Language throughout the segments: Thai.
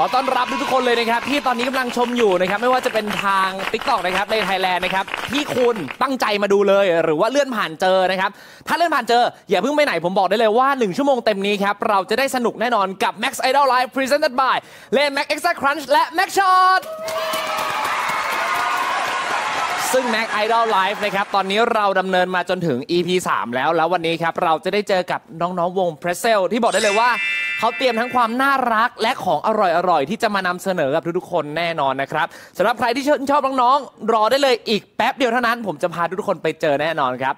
ขอต้อนรับทุกคนเลยนะครับที่ตอนนี้กำลังชมอยู่นะครับไม่ว่าจะเป็นทาง t ิ k t o k นะครับในไทยแลนด์นะครับที่คุณตั้งใจมาดูเลย หรือว่าเลื่อนผ่านเจอนะครับถ้าเลื่อนผ่านเจอ อย่าเพิ่งไปไหนผมบอกได้เลยว่า 1 ชั่วโมงเต็มนี้ครับเราจะได้สนุกแน่นอนกับ Max Idol Live Presented by เลน Max Extra Crunch และ Max Shot ซึ่ง Mac Idol Live นะครับ ตอนนี้เราดำเนินมาจนถึง EP 3 แล้ว แล้ววันนี้ครับ เราจะได้เจอกับน้องๆวง p r e s e l ที่บอกได้เลยว่า เขาเตรียมทั้งความน่ารักและของอร่อยๆ ที่จะมานำเสนอกับทุกๆคนแน่นอนนะครับสำหรับใครที่ชื่นชอบน้องๆ รอได้เลยอีกแป๊บเดียวเท่านั้น ผมจะพาทุกๆคนไปเจอแน่นอนครับ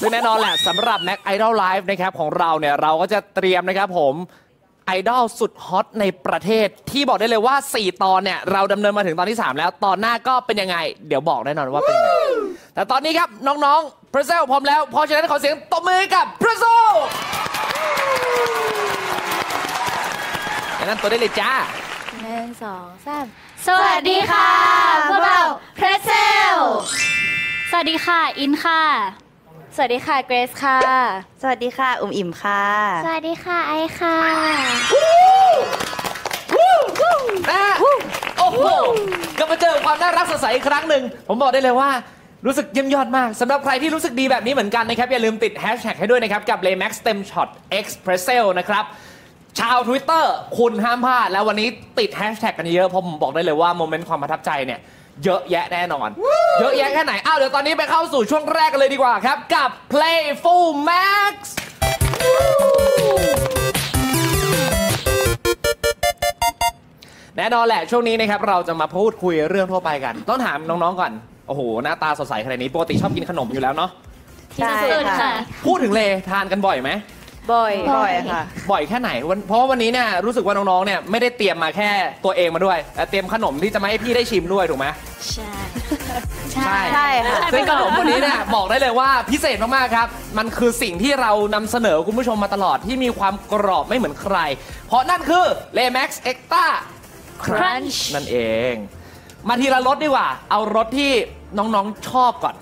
ซึ่งแน่นอนแหละสำหรับ Mac Idol Live นะครับของเราเนี่ยเราก็จะเตรียมนะครับผม ไอดอลสุดฮอตในประเทศ ที่บอกได้เลยว่า 4 ตอนเนี่ย เราดำเนินมาถึงตอนที่ 3 แล้ว ตอนหน้าก็เป็นยังไง เดี๋ยวบอกแน่นอนว่าเป็นยังไง แต่ตอนนี้ครับ น้องๆพรเซลพร้อมแล้ว เพราะฉะนั้นขอเสียงตบมือกับพรเซลแนะนตัวได้เลยจ้าหนึ่งสองสามสวัสดีค่ะพวกเราเพรสเซลสวัสดีค่ะ อินค่ะ สวัสดีค่ะเกรซค่ะ สวัสดีค่ะ อุ๋มอิ่มค่ะ สวัสดีค่ะไอค่ะนะฮะโอ้โหกลับมาเจอความน่ารักสดใสอีกครั้งหนึ่ง ผมบอกได้เลยว่ารู้สึกเยี่ยมยอดมากสำหรับใครที่รู้สึกดีแบบนี้เหมือนกันนะครับ อย่าลืมติดแฮชแท็กให้ด้วยนะครับ กับ Laymax Stem Shot X p r e s s e l นะครับชาว Twitter คุณห้ามพลาด แล้ววันนี้ติดแฮชแท็กกันเยอะเพราะผมบอกได้เลยว่าโมเมนต์ความประทับใจเนี่ย เยอะแยะแน่นอน เยอะแยะแค่ไหน อ้าว เดี๋ยวตอนนี้ไปเข้าสู่ช่วงแรกกันเลยดีกว่าครับ กับ Playful Max แน่นอนแหละ ช่วงนี้นะครับ เราจะมาพูดคุยเรื่องทั่วไปกัน ต้องถามน้อง ๆ ก่อน โอ้โห หน้าตาสดใสขนาดนี้ ปกติชอบกินขนมอยู่แล้วเนาะที่ใช่สุดค่ะค่ะ พูดถึงเลทานกันบ่อยไหม บ่อย บ่อยค่ะ บ่อยแค่ไหนวันเพราะว่าวันนี้เนี่ยรู้สึกว่าน้องๆเนี่ยไม่ได้เตรียมมาแค่ตัวเองมาด้วยแต่เตรียมขนมที่จะมาให้พี่ได้ชิมด้วยถูกไหมใช่ ใช่ ใช่ค่ะ ซึ่งขนมวันนี้เนี่ยบอกได้เลยว่าพิเศษมากๆครับ มันคือสิ่งที่เรานำเสนอคุณผู้ชมมาตลอดที่มีความกรอบไม่เหมือนใคร เพราะนั่นคือ l a y Max Extra Crunch นั่นเอง มาทีละรสดีกว่า เอารสที่น้องๆชอบก่อน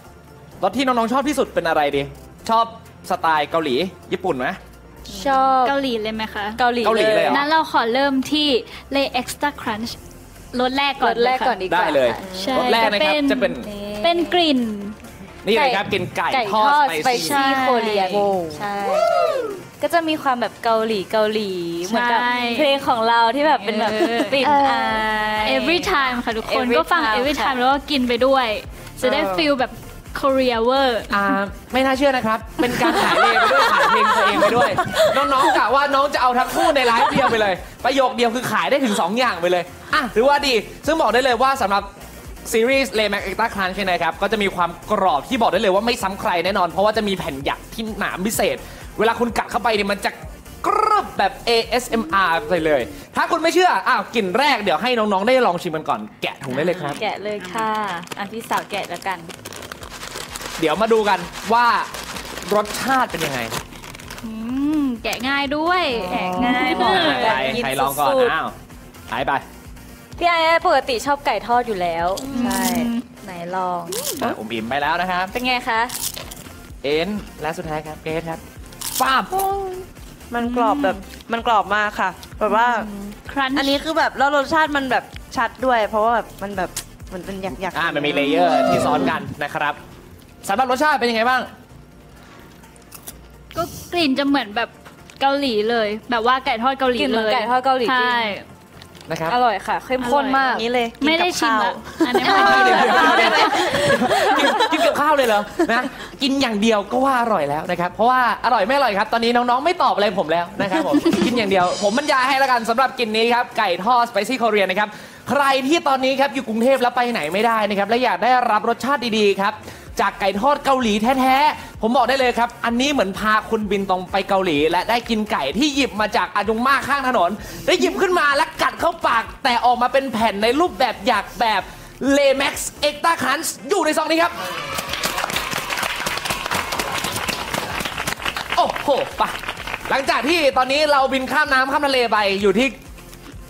รสที่น้องๆชอบที่สุดเป็นอะไรดี ชอบสไตล์เกาหลีญี่ปุ่นไหม ชอบเกาหลีเลยไหมคะ เกาหลีเกาหลีเลยเหรอ นั้นเราขอเริ่มที่ Lay Extra Crunch รสแรกก่รอนสแรกค่ะก่อนดีกว่าได้เลยค่ะใช่รสแรกนะครับจะจะเป็เป็นนเป็นกลิ่น นี่เลยครับกินไก่ไก่ททออดดสสไปไปซี่ซี่โคเรียนโอ้ใช่ ก็จะมีความแบบเกาหลีเกาหลีเหมือนกับใช่ เพลงของเราที่แบบเป็นแบบเออกลิ่นอาย every time ค่ะทุกคน Every ก็ฟัง time every ค่ะ time แล้วก็กินไปด้วย จะได้เออ feel แบบ Korea เวอร์อ่าไม่น่าเชื่อนะครับ เป็นการขายเลไปด้วยขายเพลงตัวเองไปด้วย น้องๆกะว่าน้องจะเอาทั้งคู่ในไลฟ์เดียวไปเลย ประโยคเดียวคือขายได้ถึง 2 อย่างไปเลยอะถือว่าดี ซึ่งบอกได้เลยว่าสำหรับซีรีส์เลแม็กเอ็กตาครันใช่ไหมครับ ก็จะมีความกรอบที่บอกได้เลยว่าไม่ซ้ำใครแน่นอน เพราะว่าจะมีแผ่นหยักที่หนาพิเศษ เวลาคุณกัดเข้าไปเนี่ยมันจะกรึบแบบ ASMR ไปเลย ถ้าคุณไม่เชื่อ อ้าวกลิ่นแรกเดี๋ยวให้น้องๆ ได้ลองชิมกันก่อน แกะถุงได้เลยครับ แกะเลยค่ะอะพี่สาวแกะแล้วกัน เดี๋ยวมาดูกันว่ารสชาติเป็นยังไงอืมแกะง่ายด้วยแกะง่ายเหมาะกับใครการกินใครลองก่อนสุดอ้าวหายไปๆพี่ไอ้ปกติชอบไก่ทอดอยู่แล้ว ใช่ ไหนลองอะผมอิ่มไปแล้วนะครับ เป็นไงคะเอ็นและสุดท้ายครับเกรทครับป้าบมันกรอบแบบมันกรอบมากค่ะ แบบว่า crunch อันนี้คือแบบแล้วรสชาติมันแบบชัดด้วย เพราะว่าแบบมันแบบมันเป็นหยักหยักๆอ่ามันมี layer ที่ซ้อนกันนะครับ สำหรับรสชาติเป็นยังไงบ้าง ก็กลิ่นจะเหมือนแบบเกาหลีเลย แบบว่าไก่ทอดเกาหลีกลิ่นเหมือนไก่ทอดเกาหลีเลยจริง ใช่นะครับ อร่อยค่ะ เข้มข้นมากอย่างนี้เลยกินไม่ได้กับชิมข้าวละอันนี้กินไม่ข้าวได้เดียวชิมกินกินกับข้าวเลยเหรอ นะ กินอย่างเดียวก็ว่าอร่อยแล้วนะครับ เพราะว่าอร่อยไม่อร่อยครับ ตอนนี้น้องๆ ไม่ตอบอะไรผมแล้วนะครับผม กินอย่างเดียว ผมบรรยายให้แล้วกันสำหรับกินนี้ครับ ไก่ทอดสไปซี่คอเรียนะครับ ใครที่ตอนนี้ครับอยู่กรุงเทพแล้วไปไหนไม่ได้นะครับ และอยากได้รับรสชาติดีๆ ครับ จากไก่ทอดเกาหลีแท้ๆ ผมบอกได้เลยครับ อันนี้เหมือนพาคุณบินตรงไปเกาหลี และได้กินไก่ที่หยิบมาจากอาจุงมาข้างถนน ได้หยิบขึ้นมาและกัดเข้าปาก แต่ออกมาเป็นแผ่นในรูปแบบอยากแบบเลแม็กซ์เอ็กตาคันส์อยู่ในซองนี้ครับโอ้โหไปะหลังจากที่ตอนนี้เราบินข้ามน้ำข้ามทะเลไปอยู่ที่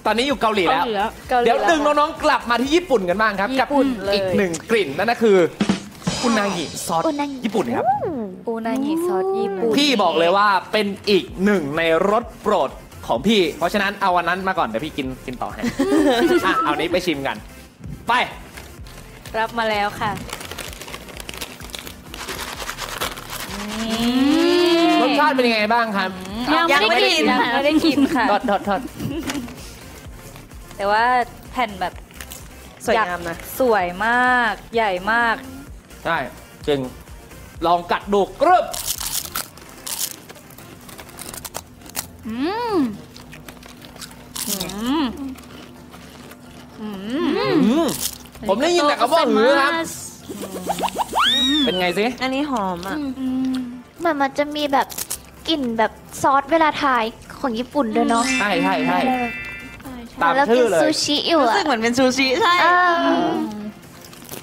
ตอนนี้อยู่เกาหลีแล้ว เกาหลีแล้วเกาหลีเดี๋ยวแล้วดึงน้องๆกลับมาที่ญี่ปุ่นกันบ้างครับญี่กับปุ่นเลย อีกหนึ่งกลิ่นนั่นก็คือ อุนางิซอสอุนางิญี่ปุ่นครับ อูนางิซอสญี่ปุ่นพี่บอกเลยว่าเป็นอีกหนึ่งในรสโปรดของพี่ เพราะฉะนั้นเอาวันนั้นมาก่อนเดี๋ยวพี่กินกินต่อให้ อะเอานี้ไปชิมกัน ไปรับมาแล้วค่ะ รสชาติเป็นยังไงบ้างครับ ยังไม่ได้กินยังค่ะไม่ได้กินค่ะทอดทอดทอดแต่ว่าแผ่นแบบสวยงามนะ สวยมาก ใหญ่มาก ใช่จึงลองกัดดูกรึบอืมอืมอืมอืมผมได้ยินแต่คำว่าหือครับ เป็นไงสิอันนี้หอมอะอืมเหมันมันจะมีแบบกลิ่นแบบซอสเวลาทายของญี่ปุ่นด้วยเนาะใช่ใช่ใช่แบบใช่ใช่ตามแล้วชื่กิอนเลยซูชิอยู่รู้อะสึกเหมือนเป็นซูชิใช่เออ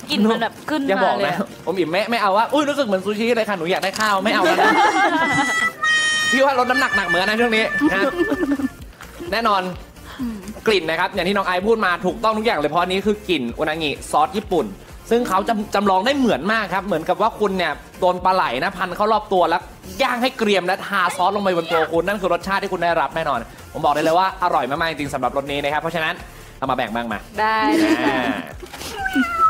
กลิ่นมันแบบขึ้นอย่ามาบอกเลยนะอะผมอิ่มไม่ไม่เอาว่าอุ้ยรู้สึกเหมือนซูชิเลยค่ะหนูอยากได้ข้าวไม่เอาแล้วนะ พี่ว่าลดน้ำหนักหนักเหมือนกันนะช่วงนี้นะแน่นอนกลิ่นนะครับ อย่างที่น้องไอซ์พูดมาถูกต้องทุกอย่างเลยเพราะอันนี้คือกลิ่นอุนางิซอสญี่ปุ่น ซึ่งเขาจำจำลองได้เหมือนมากครับ เหมือนกับว่าคุณเนี่ยโดนปลาไหลนะพันเข้ารอบตัวแล้วย่างให้เกรียมและทาซอสลงไปบนตัวคุณนั่นคือรสชาติที่คุณได้รับแน่นอน ผมบอกได้เลยว่าอร่อยมากๆจริงๆสำหรับรสนี้นะครับเพราะฉะนั้นเอามาแบ่งบ้างมาได้เลยค่ะ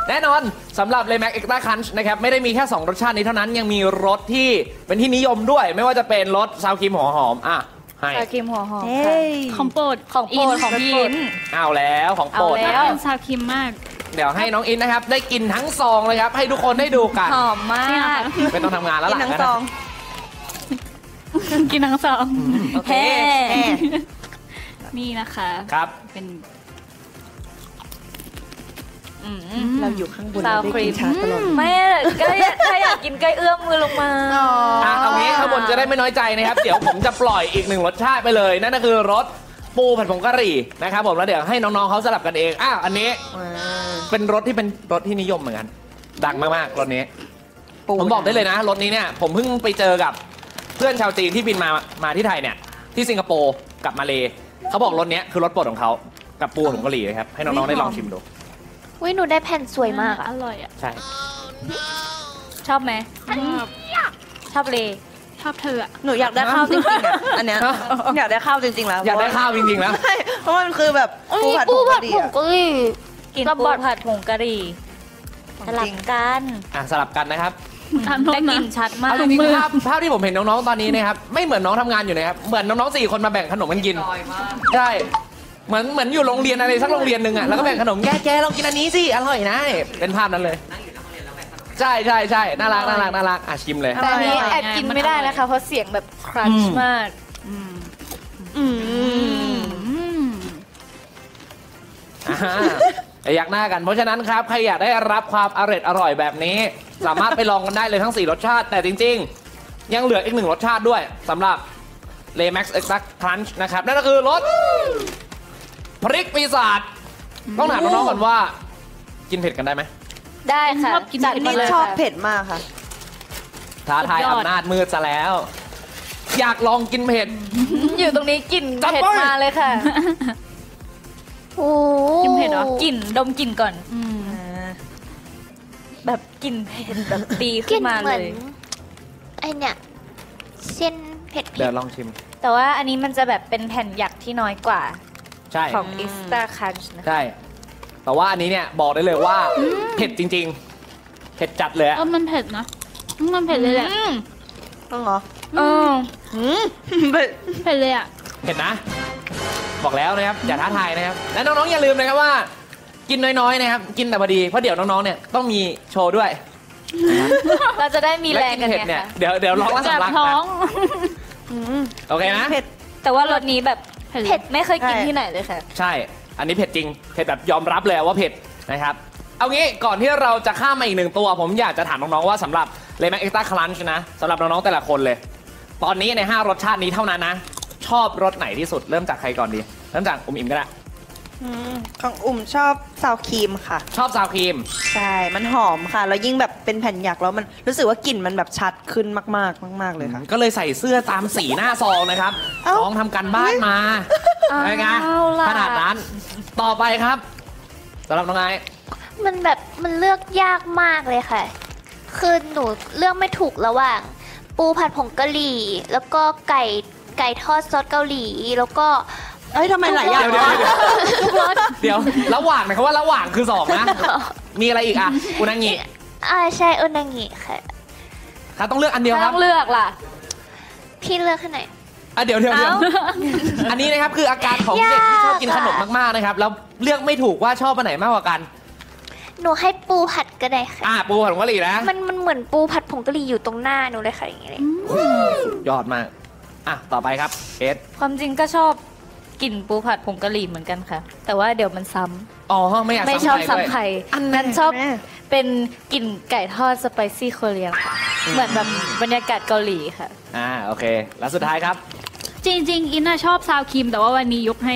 แน่นอนสำหรับเลแม็กเอ็กซ์ต a าคันช์นะครับไม่ได้มีแค่ 2 รสชาตินี้เท่านั้นยังมีรสที่เป็นที่นิยมด้วย ไม่ว่าจะเป็นรส sour cream หัวหอมอะให้ sour cream หัวหอมเฮ้ค่ะของโปรดของโปรดของพี่อิน เอาแล้วของโปรดเอาแล้นะเป็น sour cream มาก เดี๋ยวให้น้องอินนะครับ ได้กินทั้งซองเลยครับให้ทุกคนได้ดูกัน หอมมากเนี่ยค่ะไม่ต้องทำงานแล้วกินล่ะทั้งซองนะกินทั้งสอง โอเคแม่นี่นะคะ ครับ เป็นอืม เราอยู่ข้างบนซาเราวได้ครีกิมนชาตลอดไม่ก็ถ้าอยากกินใกล้เอื้อมมือลงมาอะเอางี้ข้างบนจะได้ไม่น้อยใจนะครับ เดี๋ยวผมจะปล่อยอีกหนึ่งรสชาติไปเลย นั่นก็คือรสปูผัดผงกะหรี่นะครับผมแล้วเดี๋ยวให้น้องๆเขาสลับกันเองอ้าวอันนี้เป็นรสที่เป็นรสที่นิยมเหมือนกัน ดังมากๆรสนี้ผมบอกได้เลยนะรถนี้เนี่ยผมเพิ่งไปเจอกับเพื่อนชาวจีนที่บินมามาที่ไทยเนี่ย ที่สิงคโปร์กับมาเลเขาบอกรถเนี้ยคือรถโปรดของเขากับปูผงกะหรี่นะครับให้น้องๆได้ลองชิมดู วิหนูได้แผ่นสวยมากอะอร่อยอะใช่ ชอบไหมชอบชอบเลชอบเธออะหนูอยากได้ข้าวจริงๆอะอันเนี้ยอยากได้ข้าวจริงๆแล้วอยากได้ข้าวจริงๆแล้วใช่เพราะมันคือแบบเอ้ยปูผัดปูผงผักะดหรี่ผงอะกะหรี่กินกระปูบอกผัดผงกะหรี่สลับกันอะสลับกันนะครับทานโทแต่ษกนะลิ่นชัดมากเอาจริงๆภาพภาพที่ผมเห็นน้องๆตอนนี้นะครับไม่เหมือนน้องทำงานอยู่นะครับเหมือนน้องๆสี่คนมาแบ่งขนมกันกินใช่ เหมือนเหมือนอยู่โรงเรียนอะไรสักโรงเรียนหนึ่งอะแล้วก็แบ่งขนมแกแกลองกินอันนี้สิอร่อยนะเป็นภาพนั้นเลยใช่ใช่ใช่น่ารักน่ารักน่ารักอะชิมเลย แต่อันนี้แอบกินไม่ได้นะคะ เพราะเสียงแบบครันช์มากอืมอืมอืมอ่าอย่าอยากหน้ากัน เพราะฉะนั้นครับ ใครอยากได้รับความอร่อยอร่อยแบบนี้ สามารถไปลองกันได้เลยทั้ง 4 รสชาติ แต่จริง ๆ ยังเหลืออีกหนึ่งรสชาติด้วยสำหรับ l a y Max Extra Crunch นะครับ นั่นก็คือรส พริกปีศาจต้องถามน้องๆก่อนว่า กินเผ็ดกันได้ไหมได้ค่ะชอบกินจัดอันมานี้เลยชอบค่ะเผ็ดมากค่ะท้าทายสุดยอดอำนาจมืดซะแล้ว อยากลองกินเผ็ด อยู่ตรงนี้กลิ่นจัดเผ็ดไปมาเลยค่ะโอ้กินเผ็ดเหรอกลิ่นดมกลิ่นก่อนอืมแบบกลิ่นเผ็ดแบบตีกขึ้ลิ่นนมาเหเลมือนยไอเนี่ยเส้นเผ็ดเดี๋เผ็ยดวลองชิม แต่ว่าอันนี้มันจะแบบเป็นแผ่นหยักที่น้อยกว่า ใช่ ของ i s t a Crunch นะคะ ใช่ แต่ว่าอันนี้เนี่ยบอกได้เลยว่าเผ็ดจริง ๆ เผ็ดจัดเลยอะเออมันเผ็ดนะอืมมันเผ็ดเลยแหละอืมต้องเหรอเอออืมเผ็ดเผ็ดเลยอะ เผ็ดนะ บอกแล้วนะครับ อย่าท้าทายนะครับ และน้องๆอย่าลืมนะครับว่า กินน้อยๆนะครับ กินแต่พอดี เพราะเดี๋ยวน้องๆเนี่ยต้องมีโชว์ด้วยเราจะได้มีแรงและกันเผ็ดไงเนี่ย คะเดี๋ยวเดี๋ยวร้องแล้วแสบสำลักท้อนะงอืมโอเคนะเผ็ดแต่ว่ารสนี้แบบ เผ็ดเผ็ดไม่เคยกินใช่ที่ไหนเลยค่ะ ใช่ อันนี้เผ็ดจริง เผ็ดแบบยอมรับเลยว่าเผ็ดนะครับ เอางี้ก่อนที่เราจะข้ามมาอีกหนึ่งตัว ผมอยากจะถามน้องๆว่าสำหรับเลม a กเอ็กซ์ต a าคลันช์นะสำหรับน้องๆแต่ละคนเลย ตอนนี้ใน 5 รสชาตินี้เท่านั้นนะ ชอบรสไหนที่สุด เริ่มจากใครก่อนดี เริ่มจากอุมอิมก็ได้ อืมของอุ่มชอบซาวครีมค่ะ ชอบซาวครีม ใช่ มันหอมค่ะ แล้วยิ่งแบบเป็นแผ่นหยักแล้วมันรู้สึกว่ากลิ่นมันแบบชัดขึ้นมากๆ มาก ๆ เลยค่ะ ก็เลยใส่เสื้อตามสีหน้าซองนะครับเอ้าน้องทำกันบ้านมาเอาอะไรไงล่ะ ขนาดนั้น ต่อไปครับสำหรับน้องไอซ์มันแบบมันเลือกยากมากเลยค่ะ คือหนูเลือกไม่ถูกระหว่าง ปูผัดผงกะหรี่ แล้วก็ไก่ไก่ทอดซอสเกาหลี แล้วก็ เอ้ยทำไมหลายอย่างเดี๋ยวเดี๋ยววะเดี๋ยว ระหว่างนะเขาว่าระหว่างคือสองนะ มีอะไรอีกอะอุนางิอ่าใช่อุนางิค่ะครับต้องเลือกอันเดียวคต้รับองเลือกล่ะ พี่เลือกให้หน่อยอะเดี๋ยวเดี๋ยวเดี๋ยวเอ้าอันนี้นะครับคืออาการของเด็กที่ชอบกินขนมมากๆนะครับแล้วเลือกไม่ถูกว่าชอบอันไหนมากกว่ากัน หนูให้ปูผัดก็ได้ค่ะ อะปูผัดผงกะหรี่นะมันมันเหมือนปูผัดผงกะหรี่อยู่ตรงหน้าหนูเลยค่ะอย่างเงี้ยเลย ยอดมาก อะ ต่อไปครับเอสความจริงก็ชอบ กลิ่นปูผัดผงกะหรี่เหมือนกันค่ะ แต่ว่าเดี๋ยวมันซ้ำอ๋อไม่อยากไม่ชอบซ้ำใครด้วยซ้ำไข่นั้นชอบเป็นกลิ่นไก่ทอดสไปซี่โคเรียค่ะเหมือนแบบบรรยากาศเกาหลีค่ะ อ่าโอเค แล้วสุดท้ายครับ จริง ๆ อินน่ะชอบซาวครีม แต่ว่าวันนี้ยกให้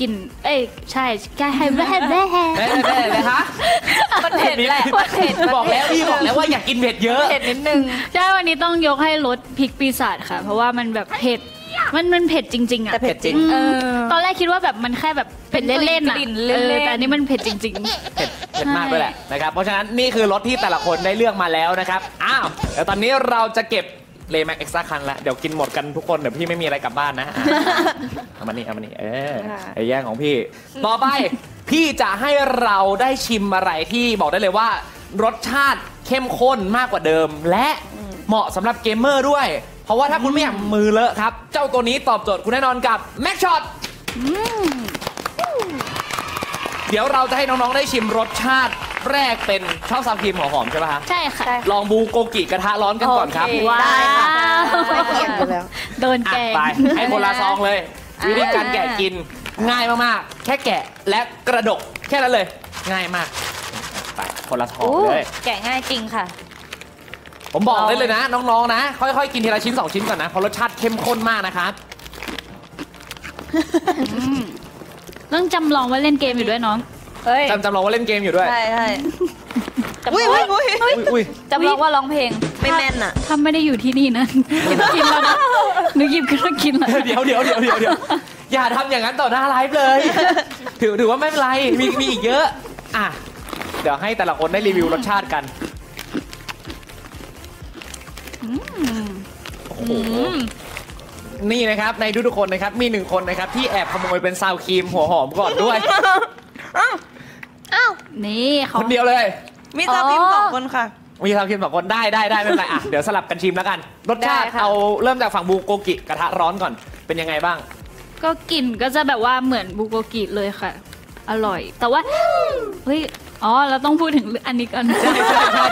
กินเอ้ยใช่แกให้แม่แม่เอ๊ะเอ๊ะเลยคะมันเผ็ดแหละมันเผ็ดมันเผ็ดบอกแล้วพี่บอกแล้วว่าอยากกินเผ็ดเยอะเผ็ดนิดนึงใช่วันนี้ต้องยกให้รสพริกปีศาจค่ะ เพราะว่ามันแบบเผ็ด มันมันเผ็ดจริง ๆ อะแต่เผ็ดจริงอืมเออตอนแรกคิดว่าแบบมันแค่แบบเผ็ดเล่นๆอะกลิ่นเอเล่นๆอแต่อันนี้มันเผ็ดจริง เผ็ดเผ็ดมากด้วยแหละนะครับ เพราะฉะนั้นนี่คือรถที่แต่ละคนได้เลือกมาแล้วนะครับ อ้าวเดี๋ยวตอนนี้เราจะเก็บเลแม็กเอ็กซ์ตร้าคันแล้วเดี๋ยวกินหมดกันทุกคน เดี๋ยวพี่ไม่มีอะไรกลับบ้านนะอะเอามานี่เอามานี่เออไอ้แย่งของพี่ ต่อไปพี่จะให้เราได้ชิมอะไรที่บอกได้เลยว่า รสชาติเข้มข้นมากกว่าเดิม และเหมาะสำหรับเกมเมอร์ด้วย เพราะว่าถ้าคุณไม่อยากมือเลอะครับ เจ้าตัวนี้ตอบโจทย์คุณแน่นอนกับ Max Shot เดี๋ยวเราจะให้น้องๆได้ชิมรสชาติแรกเป็นชอบ sour cream หัวหอมใช่ไหมคะๆใช่ค่ะ ลองบูโกกิกระทะร้อนกันก่อนครับโอเคว้าได้ค่ะวไม่เกี่ยงอยู่แล้วโดนอะแกงไปให้คนละซองเลย วิธีการแกะกินง่ายมากๆ แค่แกะและกระดกแค่นั้นเลย ง่ายมาก ไปคนละซองอู้เลย แกะง่ายจริงค่ะ ผมบอกได้เลยนะ น้องๆนะ ค่อยๆ กินทีละชิ้น 2 ชิ้นก่อนนะ เพราะรสชาติเข้มข้นมากนะครับ ต้องจำลองว่าเล่นเกมอยู่ด้วยน้องเฮ้ยจำจำลองว่าเล่นเกมอยู่ด้วย ใช่ใช่จำลอุ้ยองอุ้ยอุ้ยอุ้ยอุ้ยจำลองว่าร้องเพลง ไม่แม่นอะ ถ้าไม่ได้อยู่ที่นี่นะหยิบกินแล้วนะหนูหยิบขึ้นมากินแล้วนะเดี๋ยวเดี๋ยวเดี๋ยวเดี๋ยวเดี๋ยวอย่าทำอย่างนั้นต่อหน้าไลฟ์เลย ถือถือว่าไม่เป็นไร มีมีอีกเยอะ อะ เดี๋ยวให้แต่ละคนได้รีวิวรสชาติกัน โอ้โหนี่นะครับในทุกๆคนนะครับมีหนึ่งคนนะครับที่แอบขโมยเป็น sour cream หัวหอมก่อนด้วย อ้าว นี่เขาคนเดียวเลย มีซาบิมอ๋อสองคนค่ะ มี sour cream สองคนได้ได้ได้ไม่เป็นไรอะเดี๋ยวสลับกันชิมแล้วกัน รสชาติได้ค่ะ เอาเริ่มจากฝั่งบูโกกิกระทะร้อนก่อนเป็นยังไงบ้าง ก็กลิ่นก็จะแบบว่าเหมือนบุโกกิเลยค่ะ อร่อย แต่ว่าเฮ้ยอ๋อเราต้องพูดถึงอันนี้ก่อนใช่ใช่ใช่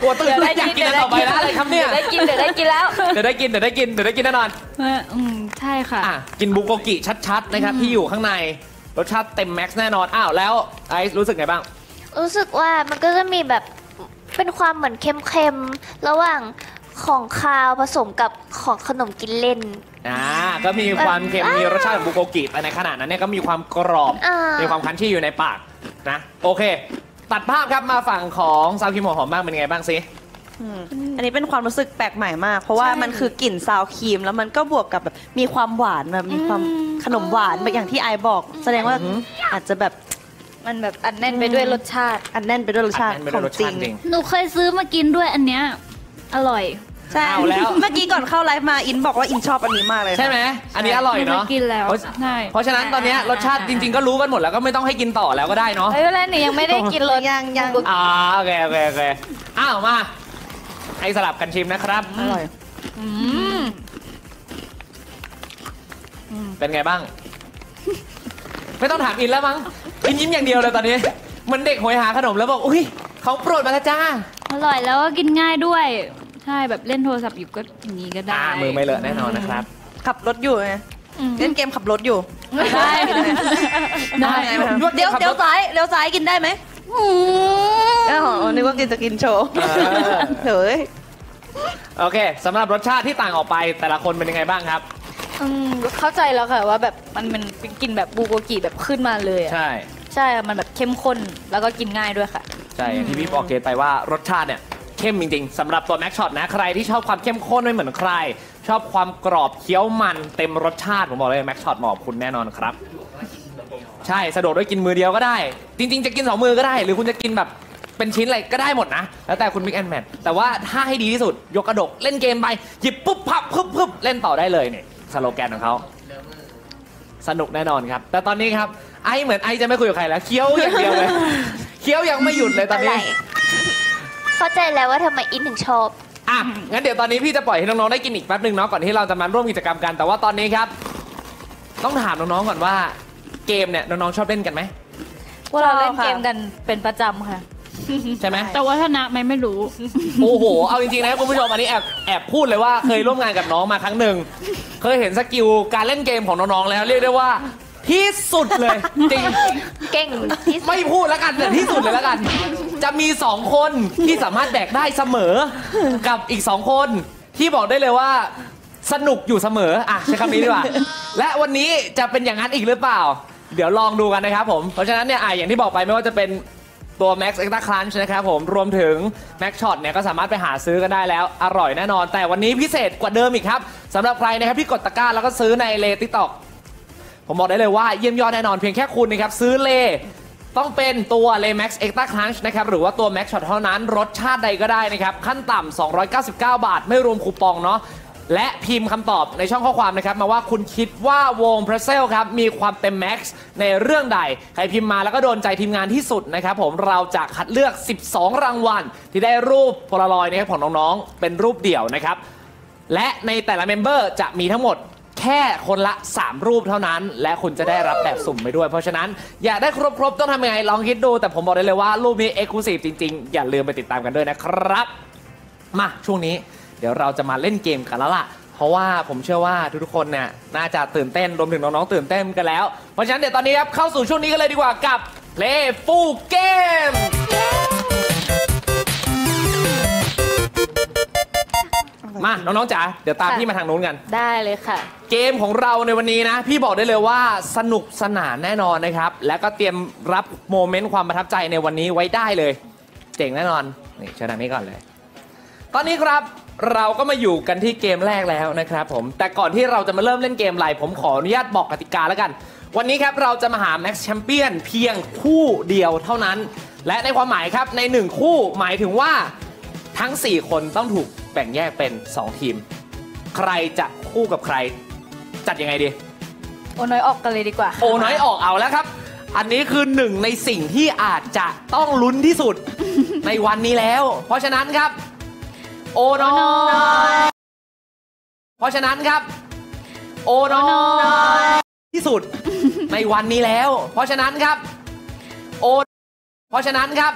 กลัวตื่นเดี๋ยวเต้ได้นอยากกินอันต่อไปแล้วอะไรครับเนี่ยเดี๋ยวได้กินเดี๋ยวได้กินแล้วเดี๋ยวได้กินเดี๋ยวได้กินเดี๋ยวได้กินแน่นอนเอออืมใช่ค่ะอะกินบุโกกิชัดๆนะครับที่อยู่ข้างในรสชาติเต็มแม็กซ์แน่นอนอ้าวแล้วไอซ์รู้สึกไงบ้าง รู้สึกว่ามันก็จะมีแบบเป็นความเหมือนเค็มๆระหว่างของคาวผสมกับของขนมกินเล่น อ่าก็มีความเค็มมีรสชาติของบุโกกิแต่ในขณะนั้นเนี่ยก็มีความกรอบอ่ามีมีความคันชี่อยู่ในปากนะโอเค ตัดภาพครับมาฝั่งของซาวครีมหัวหอมบ้างเป็นไงบ้างซิอืมอันนี้เป็นความรู้สึกแปลกใหม่มาก เพราะว่าใช่ มันคือกลิ่นซาวครีม แล้วมันก็บวกกับแบบมีความหวานแบบมีความขนมหวานแบบอย่างที่ไอบอก แสดงว่าอาจจะแบบมันแบบอัดแน่นไปด้วยรสชาติ อันแน่นไปด้วยรสชาติอันนั้นขเป็อนงรสจริชางติจริง หนูเคยซื้อมากินด้วยอันเนี้ยอร่อย ใช่ เอาแล้ว เมื่อกี้ก่อนเข้าไลฟ์มาอินบอกว่าอินชอบอันนี้มากเลยค่ะ ใช่ไหมอันนี้อร่อยเนาะหนูเคยกินแล้วเพราะใช่ เพราะฉะนั้นตอนเนี้ยรสชาติจริง ๆ ก็รู้กันหมดแล้วก็ไม่ต้องให้กินต่อแล้วก็ได้เนาะเฮ้ยเวลาหนูยังไม่ได้กินรสยังยัง อ่าโอเคโอเคโอเคอ้าวมาให้สลับกันชิมนะครับ อร่อย อืมเป็นไงบ้าง ไม่ต้องถามอินแล้วมั้งอินยิ้มอย่างเดียวเลยตอนนี้เหมันเด็กโหยหาขนมแล้วบอกอุ้ยของโปรดมาแล้วจ้า อร่อยแล้วก็กินง่ายด้วย ใช่แบบเล่นโทรศัพท์อยู่ก็อย่างนี้ก็ได้อ่ามือไม่เลอะแน่นอนนะครับ ขับรถอยู่ไงอืมเล่นเกมขับรถอยู่ได้ได้เดี๋ยวเดี๋ยวซ้ายเดี๋ยวซ้ายกินได้ไหมอ๋อนึกว่ากินจะกินโชว์เออเฮ้ยโอเคสำหรับรสชาติที่ต่างออกไปแต่ละคนเป็นยังไงบ้างครับอืมเข้าใจแล้วค่ะว่าแบบมันมันเป็นกลินแบบบูโกกิแบบขึ้นมาเลยอะใช่ ใช่มันแบบเข้มข้นแล้วก็กินง่ายด้วยค่ะ ใช่อย่างที่พี่บอกเกตไปว่ารสชาติเนี่ย เข้มจริงๆสำหรับตัว Max Shot นะ ใครที่ชอบความเข้มข้นไม่เหมือนใคร ชอบความกรอบเคี้ยวมันเต็มรสชาติผมบอกเลย Max Shot เหมาะกับคุณแน่นอนครับ ใช่สะดวกด้วยกินมือเดียวก็ได้ จริง ๆ จะกินสองมือก็ได้ หรือคุณจะกินแบบเป็นชิ้นอะไรก็ได้หมดนะ แล้วแต่คุณ mix and match แต่ว่าถ้าให้ดีที่สุด ยกกระดกเล่นเกมไป หยิบปุ๊บพับปุ๊บปุ๊บเล่นต่อได้เลยเนี่ยสโลแกนของเขาสนุกแน่นอนครับ แต่ตอนนี้ครับไอเหมือนไอจะไม่คุยกับใครแล้วเคี้ยวอย่างเดียวเลย เคี้ยวยังไม่หยุดเลยตอนนี้ เข้าใจแล้วว่าทำไมอินถึงชอบ อะ งั้นเดี๋ยวตอนนี้พี่จะปล่อยให้น้อง ๆ ได้กินอีกแป๊บหนึ่งเนาะก่อนที่เราจะมาร่วมกิจกรรมกัน แต่ว่าตอนนี้ครับ ต้องถามน้อง ๆ ก่อนว่าเกมเนี่ย น้อง ๆ ชอบเล่นกันไหม พวกเราเล่นชอบค่ะเกมกันเป็นประจำค่ะ ใช่ไหม แต่ว่าชนะไหมไม่รู้ โอ้โห เอาจริงๆนะคุณผู้ชมอันนี้แอบแอบพูดเลยว่าเคยร่วมงานกับน้องมาครั้งหนึ่ง เคยเห็นสกิลการเล่นเกมของน้องๆแล้วเรียกได้ว่า ที่สุดเลย จริง เก่งที่สุดไม่พูดแล้วกันแต่ที่สุดเลยแล้วกัน จะมีสองคนที่สามารถแบกได้เสมอ กับอีกสองคนที่บอกได้เลยว่า สนุกอยู่เสมออะใช้คำนี้ดีกว่า และวันนี้จะเป็นอย่างนั้นอีกหรือเปล่า เดี๋ยวลองดูกันนะครับผม เพราะฉะนั้นเนี่ยอะอย่างที่บอกไปไม่ว่าจะเป็นตัว Max Extra Crunch นะครับผมรวมถึง Max Shot เนี่ยก็สามารถไปหาซื้อกันได้แล้ว อร่อยแน่นอน แต่วันนี้พิเศษกว่าเดิมอีกครับสำหรับใครนะครับที่กดตะกร้าแล้วก็ซื้อใน TikTok ผมบอกได้เลยว่าเยี่ยมยอดแน่นอนเพียงแค่คุณนะครับซื้อเลต้องเป็นตัวเล Max Extra Crunch นะครับหรือว่าตัว Max Shot เท่านั้น รสชาติใดก็ได้นะครับ ขั้นต่ำ 299 บาท ไม่รวมคูปองเนาะและพิมพ์คำตอบในช่องข้อความนะครับ มาว่าคุณคิดว่าวง p r e s e l ครับ มีความเต็ม Max ในเรื่องใด ใครพิมพ์มาแล้วก็โดนใจทีมงานที่สุดนะครับผมเราจะคัดเลือก 12 รางวัล ที่ได้รูปโพลารอยด์นะครับของน้องๆ เป็นรูปเดี่ยวนะครับ และในแต่ละ member จะมีทั้งหมด แค่คนละ 3 รูปเท่านั้น และคุณจะได้รับแบบสุ่มไปด้วย เพราะฉะนั้นอยากได้ครบๆ ต้องทำยังไง ลองคิดดู แต่ผมบอกได้เลยว่ารูปนี้ exclusive จริงๆ อย่าลืมไปติดตามกันด้วยนะครับ มาช่วงนี้เดี๋ยวเราจะมาเล่นเกมกันแล้วล่ะ เพราะว่าผมเชื่อว่าทุกๆคนเนี่ยน่าจะตื่นเต้นรวมถึงน้องๆตื่นเต้นกันแล้ว เพราะฉะนั้นเดี๋ยวตอนนี้ครับเข้าสู่ช่วงนี้กันเลยดีกว่ากับ Play Full Game มาน้องๆจ๋าเดี๋ยวตามค่ะพี่มาทางนู้นกัน ได้เลยค่ะ เกมของเราในวันนี้นะ พี่บอกได้เลยว่าสนุกสนานแน่นอนนะครับ แล้วก็เตรียมรับโมเมนต์ความประทับใจในวันนี้ไว้ได้เลย เจ๋งแน่นอนนี่เชิญทางนี้ก่อนเลย ตอนนี้ครับเราก็มาอยู่กันที่เกมแรกแล้วนะครับผมแต่ก่อนที่เราจะมาเริ่มเล่นเกมไรผมขออนุญาตบอกกติกาแล้วกัน วันนี้ครับเราจะมาหา Max Champion เพียงคู่เดียวเท่านั้น และในความหมายครับในหนึ่งคู่หมายถึงว่าทั้ง 4 คนต้องถูก แบ่งแยกเป็น 2 ทีม ใครจะคู่กับใคร จัดยังไงดี โอน้อยออกกันเลยดีกว่า โอน้อยออกเอาแล้วครับ อันนี้คือหนึ่งในสิ่งที่อาจจะต้องลุ้นที่สุด ในวันนี้แล้ว เพราะฉะนั้นครับ โอน้อย เพราะฉะนั้นครับ โอน้อยที่สุด ในวันนี้แล้ว เพราะฉะนั้นครับ โอ เพราะฉะนั้นครับ